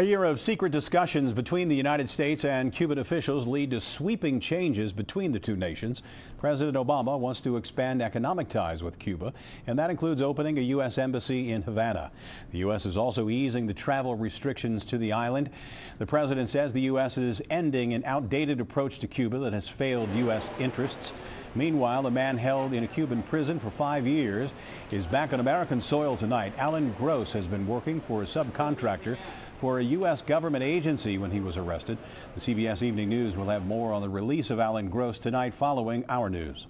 A year of secret discussions between the United States and Cuban officials lead to sweeping changes between the two nations. President Obama wants to expand economic ties with Cuba, and that includes opening a U.S. embassy in Havana. The U.S. is also easing the travel restrictions to the island. The president says the U.S. is ending an outdated approach to Cuba that has failed U.S. interests. Meanwhile, a man held in a Cuban prison for five years is back on American soil tonight. Alan Gross has been working for a subcontractor for a U.S. government agency when he was arrested. The CBS Evening News will have more on the release of Alan Gross tonight following our news.